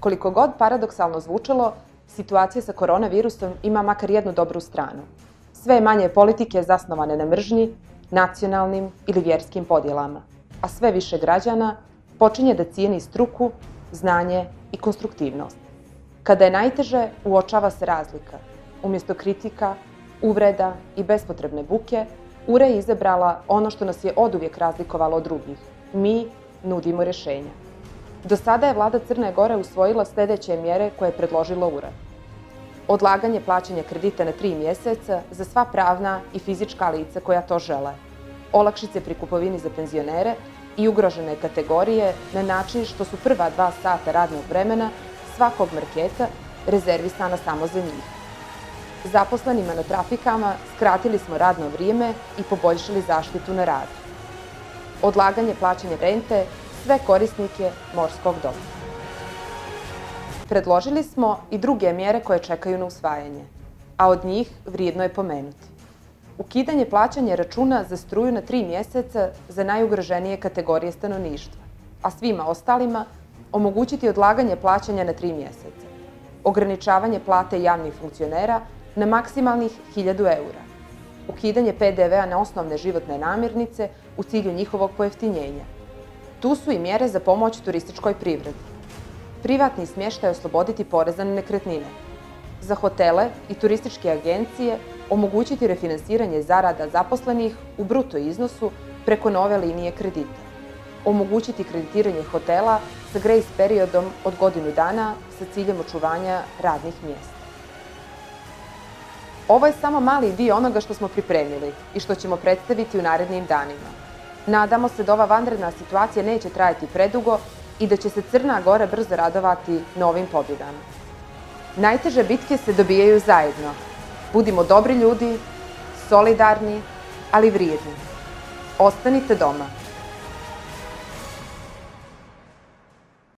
Koliko god paradoksalno zvučalo, situacija sa koronavirusom ima makar jednu dobru stranu. Sve je manje politike zasnovane na mržnji, nacionalnim ili vjerskim podjelama, a sve više građana počinje da cijeni struku, znanje i konstruktivnost. Kada je najteže, uočava se razlika. Umjesto kritika, uvreda i bespotrebne buke, URE je izabrala ono što nas je oduvijek razlikovalo od drugih. Mi nudimo rješenja. Do sada je vlada Crne Gore usvojila sljedeće mjere koje je predložila URE. Odlaganje plaćanja kredita na tri mjeseca za sva pravna i fizička lica koja to žele. Olakšice pri kupovini za penzionere i ugrožene kategorije na način što su prva dva sata radnog vremena svakog marketa rezervisana samo za njih. Zaposlenima na trafikama skratili smo radno vrijeme i poboljšali zaštitu na radu. Odlaganje plaćanja rente sve korisnike morskog dobra. Predložili smo i druge mjere koje čekaju na usvajanje, a od njih vrijedno je pomenuti. Ukidanje plaćanja računa za struju na tri mjeseca za najugroženije kategorije stanovništva, a svima ostalima omogućiti odlaganje plaćanja na tri mjeseca, ograničavanje plate javnih funkcionera na maksimalnih 1000 eura, ukidanje PDV-a na osnovne životne namirnice u cilju njihovog pojeftinjenja. Tu su i mjere za pomoć turističkoj privredi. Privatni smještaj osloboditi poreza nekretnine. Za hotele i turističke agencije omogućiti refinansiranje zarada zaposlenih u bruto iznosu preko nove linije kredita. Omogućiti kreditiranje hotela sa grace periodom od godinu dana sa ciljem očuvanja radnih mjesta. Ovo je samo mali dio onoga što smo pripremili i što ćemo predstaviti u narednim danima. Nadamo se da ova vanredna situacija neće trajati predugo i da će se Crna Gora brzo radovati novim pobjedama. Najteže bitke se dobijaju zajedno. Budimo dobri ljudi, solidarni, ali vrijedni. Ostanite doma.